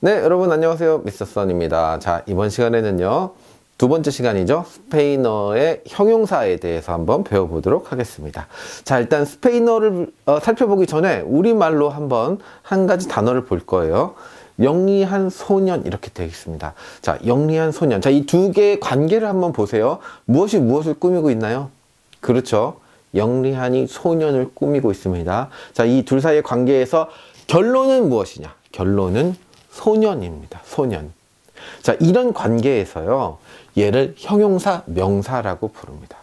네, 여러분 안녕하세요. 미스터 선입니다. 자, 이번 시간에는요. 두 번째 시간이죠. 스페인어의 형용사에 대해서 한번 배워보도록 하겠습니다. 자, 일단 스페인어를 어, 살펴보기 전에 우리말로 한번 한 가지 단어를 볼 거예요. 영리한 소년 이렇게 되어 있습니다. 자, 영리한 소년. 자, 이 두 개의 관계를 한번 보세요. 무엇이 무엇을 꾸미고 있나요? 그렇죠. 영리한이 소년을 꾸미고 있습니다. 자, 이 둘 사이의 관계에서 결론은 무엇이냐? 결론은 소년입니다. 소년. 자, 이런 관계에서요. 얘를 형용사, 명사라고 부릅니다.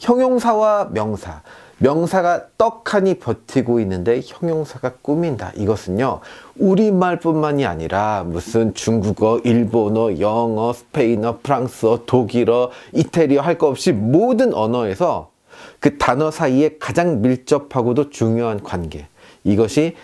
형용사와 명사. 명사가 떡하니 버티고 있는데 형용사가 꾸민다. 이것은요, 우리말뿐만이 아니라 무슨 중국어, 일본어, 영어, 스페인어, 프랑스어, 독일어, 이태리어 할 거 없이 모든 언어에서 그 단어 사이에 가장 밀접하고도 중요한 관계. 이것이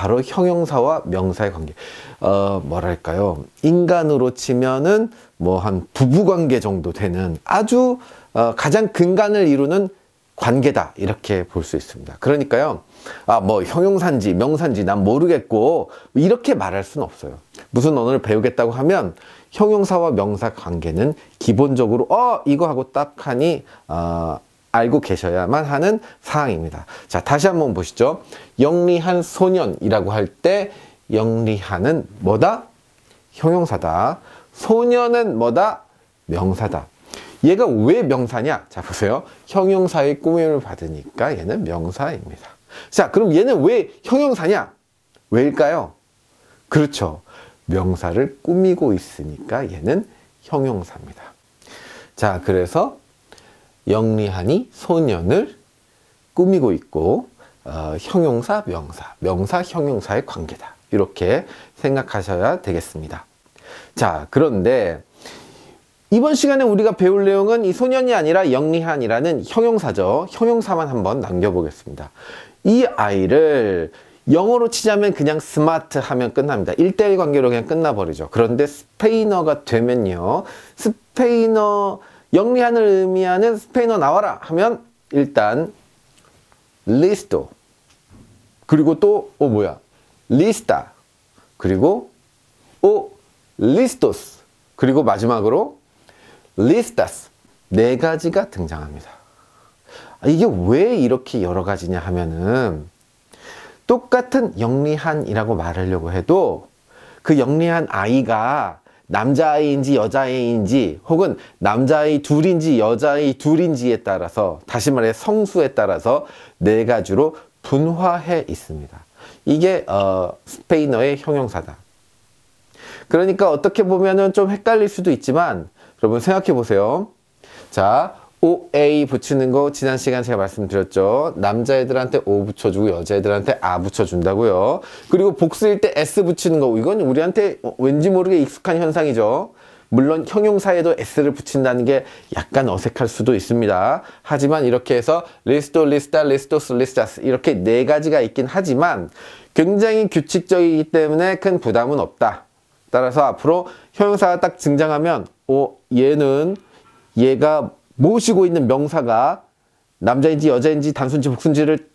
바로 형용사와 명사의 관계. 어, 뭐랄까요. 인간으로 치면은 뭐 한 부부 관계 정도 되는 아주 어, 가장 근간을 이루는 관계다. 이렇게 볼 수 있습니다. 그러니까요. 아, 뭐 형용사인지 명사인지 난 모르겠고 이렇게 말할 수는 없어요. 무슨 언어를 배우겠다고 하면 형용사와 명사 관계는 기본적으로 어 이거 하고 딱 하니 어, 알고 계셔야만 하는 사항입니다. 자, 다시 한번 보시죠. 영리한 소년이라고 할 때 영리한은 뭐다? 형용사다. 소년은 뭐다? 명사다. 얘가 왜 명사냐? 자, 보세요. 형용사의 꾸밈을 받으니까 얘는 명사입니다. 자, 그럼 얘는 왜 형용사냐? 왜일까요? 그렇죠. 명사를 꾸미고 있으니까 얘는 형용사입니다. 자, 그래서 영리하니 소년을 꾸미고 있고 어, 형용사, 명사, 명사, 형용사의 관계다. 이렇게 생각하셔야 되겠습니다. 자, 그런데 이번 시간에 우리가 배울 내용은 이 소년이 아니라 영리한이라는 형용사죠. 형용사만 한번 남겨보겠습니다. 이 아이를 영어로 치자면 그냥 스마트 하면 끝납니다. 1대1 관계로 그냥 끝나버리죠. 그런데 스페인어가 되면요. 스페인어 영리한을 의미하는 스페인어 나와라 하면 일단 listo 그리고 또 어 뭐야? lista 그리고 오 listos 그리고 마지막으로 listas 네 가지가 등장합니다. 아, 이게 왜 이렇게 여러 가지냐 하면은 똑같은 영리한이라고 말하려고 해도 그 영리한 아이가 남자아이인지 여자아이인지 혹은 남자아이 둘인지 여자아이 둘인지에 따라서 다시 말해 성수에 따라서 네 가지로 분화해 있습니다. 이게 어, 스페인어의 형용사다. 그러니까 어떻게 보면은 좀 헷갈릴 수도 있지만 여러분 생각해 보세요. 자, OA 붙이는 거 지난 시간 제가 말씀드렸죠. 남자애들한테 O 붙여주고 여자애들한테 A 붙여준다고요. 그리고 복수일 때 S 붙이는 거 이건 우리한테 왠지 모르게 익숙한 현상이죠. 물론 형용사에도 S를 붙인다는 게 약간 어색할 수도 있습니다. 하지만 이렇게 해서 listo, lista, listos, listas 이렇게 네 가지가 있긴 하지만 굉장히 규칙적이기 때문에 큰 부담은 없다. 따라서 앞으로 형용사가 딱 등장하면 오 얘는 얘가 모시고 있는 명사가 남자인지 여자인지 단순지 복순지를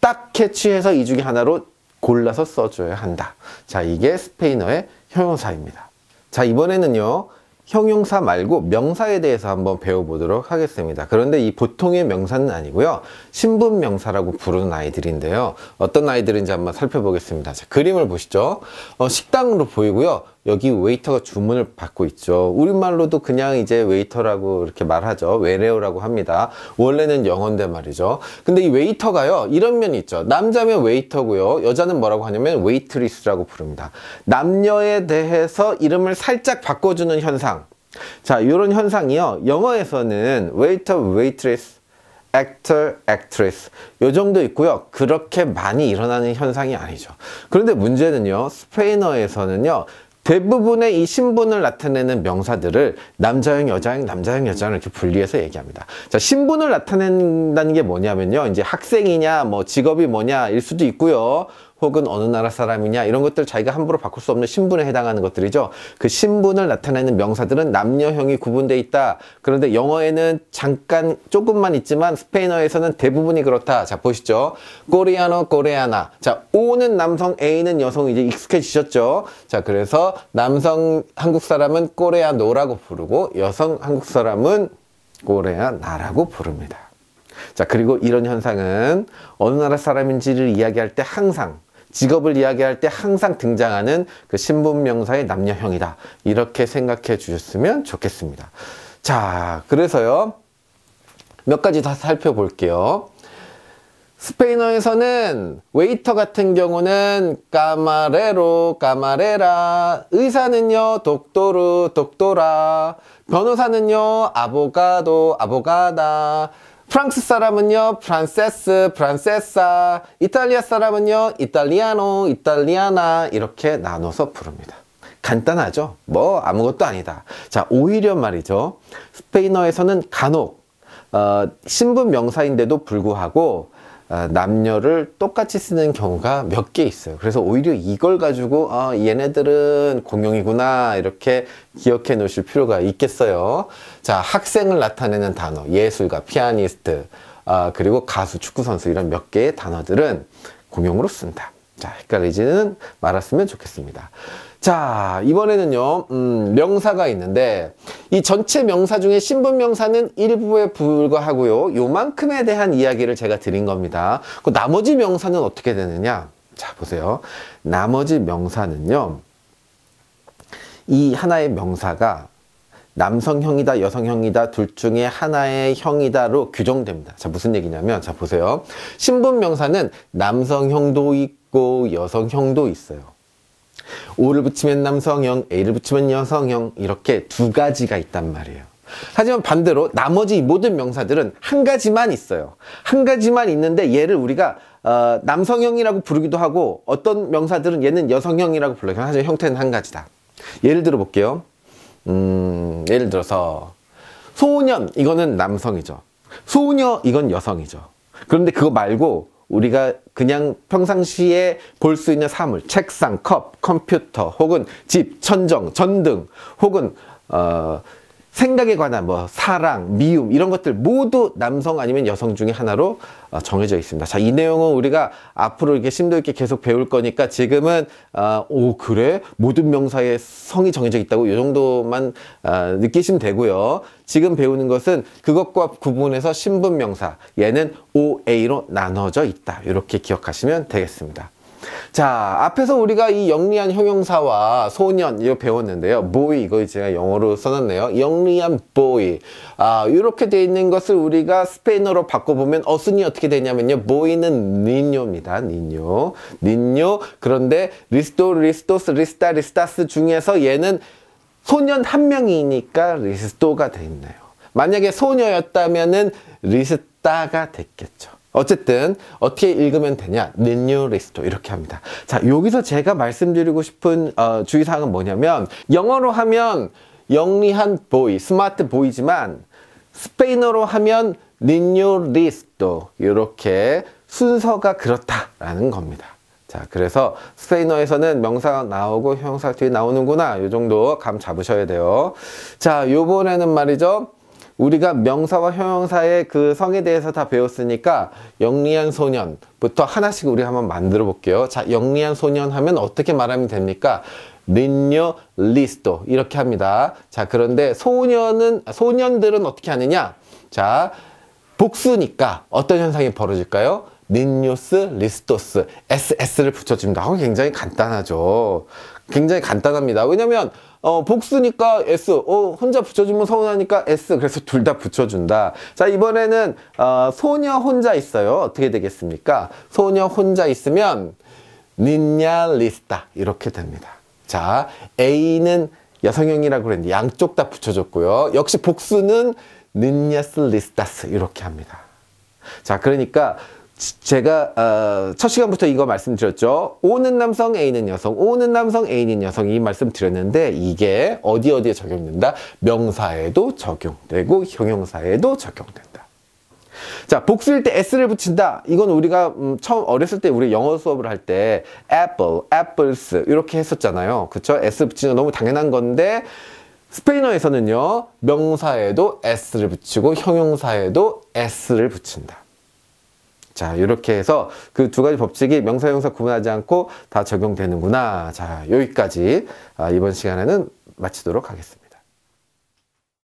딱 캐치해서 이 중에 하나로 골라서 써줘야 한다. 자, 이게 스페인어의 형용사입니다. 자, 이번에는요. 형용사 말고 명사에 대해서 한번 배워보도록 하겠습니다. 그런데 이 보통의 명사는 아니고요. 신분 명사라고 부르는 아이들인데요. 어떤 아이들인지 한번 살펴보겠습니다. 자, 그림을 보시죠. 어, 식당으로 보이고요. 여기 웨이터가 주문을 받고 있죠. 우리말로도 그냥 이제 웨이터라고 이렇게 말하죠. 웨이터라고 합니다. 원래는 영어인데 말이죠. 근데 이 웨이터가요. 이런 면이 있죠. 남자면 웨이터고요. 여자는 뭐라고 하냐면 웨이트리스라고 부릅니다. 남녀에 대해서 이름을 살짝 바꿔주는 현상. 자, 이런 현상이요. 영어에서는 웨이터, 웨이트리스, actor, actress 요 정도 있고요. 그렇게 많이 일어나는 현상이 아니죠. 그런데 문제는요. 스페인어에서는요. 대부분의 이 신분을 나타내는 명사들을 남자형, 여자형, 남자형, 여자형 이렇게 분리해서 얘기합니다. 자, 신분을 나타낸다는 게 뭐냐면요. 이제 학생이냐, 뭐 직업이 뭐냐 일 수도 있고요. 혹은 어느 나라 사람이냐 이런 것들 자기가 함부로 바꿀 수 없는 신분에 해당하는 것들이죠. 그 신분을 나타내는 명사들은 남녀형이 구분돼 있다. 그런데 영어에는 잠깐 조금만 있지만 스페인어에서는 대부분이 그렇다. 자 보시죠. 코리아노 코레아나. 자 O는 남성, A는 여성 이제 익숙해지셨죠. 자 그래서 남성 한국 사람은 코레아노라고 부르고 여성 한국 사람은 코레아나라고 부릅니다. 자 그리고 이런 현상은 어느 나라 사람인지를 이야기할 때 항상 직업을 이야기할 때 항상 등장하는 그 신분 명사의 남녀형이다. 이렇게 생각해 주셨으면 좋겠습니다. 자, 그래서요. 몇 가지 다 살펴볼게요. 스페인어에서는 웨이터 같은 경우는 camarero, camarera, 의사는요, doctor, doctora, 변호사는요, abogado, abogada, 프랑스 사람은요, francés, francesa, 이탈리아 사람은요, italiano, italiana 이렇게 나눠서 부릅니다. 간단하죠? 뭐 아무것도 아니다. 자, 오히려 말이죠. 스페인어에서는 간혹 어, 신분 명사인데도 불구하고 어, 남녀를 똑같이 쓰는 경우가 몇 개 있어요. 그래서 오히려 이걸 가지고 어, 얘네들은 공용이구나 이렇게 기억해 놓으실 필요가 있겠어요. 자, 학생을 나타내는 단어, 예술가, 피아니스트, 어, 그리고 가수, 축구 선수 이런 몇 개의 단어들은 공용으로 쓴다. 자, 헷갈리지는 말았으면 좋겠습니다. 자, 이번에는요, 음, 명사가 있는데, 이 전체 명사 중에 신분 명사는 일부에 불과하고요, 요만큼에 대한 이야기를 제가 드린 겁니다. 그 나머지 명사는 어떻게 되느냐? 자, 보세요. 나머지 명사는요, 이 하나의 명사가 남성형이다, 여성형이다, 둘 중에 하나의 형이다로 규정됩니다. 자, 무슨 얘기냐면, 자, 보세요. 신분 명사는 남성형도 있고 여성형도 있어요. O를 붙이면 남성형, A를 붙이면 여성형 이렇게 두 가지가 있단 말이에요. 하지만 반대로 나머지 모든 명사들은 한 가지만 있어요. 한 가지만 있는데 얘를 우리가 어, 남성형이라고 부르기도 하고 어떤 명사들은 얘는 여성형이라고 불러요. 하지만 형태는 한 가지다. 예를 들어 볼게요. 음, 예를 들어서 소년 이거는 남성이죠. 소녀 이건 여성이죠. 그런데 그거 말고 우리가 그냥 평상시에 볼 수 있는 사물, 책상, 컵, 컴퓨터, 혹은 집, 천정, 전등, 혹은 어, 생각에 관한 뭐 사랑, 미움 이런 것들 모두 남성 아니면 여성 중에 하나로 어, 정해져 있습니다. 자, 이 내용은 우리가 앞으로 이렇게 심도 있게 계속 배울 거니까 지금은 어, 오 그래 모든 명사의 성이 정해져 있다고 이 정도만 어, 느끼시면 되고요. 지금 배우는 것은 그것과 구분해서 신분 명사 얘는 OA로 나눠져 있다. 이렇게 기억하시면 되겠습니다. 자, 앞에서 우리가 이 영리한 형용사와 소년 이거 배웠는데요. boy 이거 제가 영어로 써놨네요. 영리한 boy. 아, 이렇게 돼 있는 것을 우리가 스페인어로 바꿔보면 어순이 어떻게 되냐면요. boy는. niño. niño. 그런데 listo, listos, lista, listas 중에서 얘는 소년 한 명이니까 listo가 돼 있네요. 만약에 소녀였다면은 lista가 됐겠죠. 어쨌든 어떻게 읽으면 되냐? niño listo 이렇게 합니다. 자 여기서 제가 말씀드리고 싶은 어, 주의사항은 뭐냐면 영어로 하면 영리한 보이 스마트 보이지만 스페인어로 하면 닌뉴리스토 이렇게 순서가 그렇다라는 겁니다. 자 그래서 스페인어에서는 명사가 나오고 형사 뒤에 나오는구나. 이 정도 감 잡으셔야 돼요. 자 요번에는 말이죠 우리가 명사와 형용사의 그 성에 대해서 다 배웠으니까 영리한 소년부터 하나씩 우리 한번 만들어 볼게요. 자, 영리한 소년 하면 어떻게 말하면 됩니까? niño listo 이렇게 합니다. 자, 그런데 소년은 소년들은 어떻게 하느냐? 자, 복수니까 어떤 현상이 벌어질까요? niños listos SS를 붙여줍니다. 어, 굉장히 간단하죠. 굉장히 간단합니다. 왜냐면 어, 복수니까 S, 어, 혼자 붙여주면 서운하니까 S, 그래서 둘 다 붙여준다. 자, 이번에는, 어, 소녀 혼자 있어요. 어떻게 되겠습니까? 소녀 혼자 있으면, niña lista. 이렇게 됩니다. 자, A는 여성형이라고 그랬는데, 양쪽 다 붙여줬고요. 역시 복수는 niñas listas. 이렇게 합니다. 자, 그러니까, 제가 어, 첫 시간부터 이거 말씀드렸죠. O는 남성, A는 여성, O는 남성, A는 여성 이 말씀 드렸는데 이게 어디 어디에 적용된다? 명사에도 적용되고 형용사에도 적용된다. 자, 복수일 때 s를 붙인다. 이건 우리가 음, 처음 어렸을 때 우리 영어 수업을 할 때 apple, apples 이렇게 했었잖아요. 그쵸? s 붙이는 거 너무 당연한 건데 스페인어에서는요. 명사에도 s를 붙이고 형용사에도 s를 붙인다. 자, 이렇게 해서 그 두 가지 법칙이 명사, 형용사 구분하지 않고 다 적용되는구나. 자, 여기까지 아, 이번 시간에는 마치도록 하겠습니다.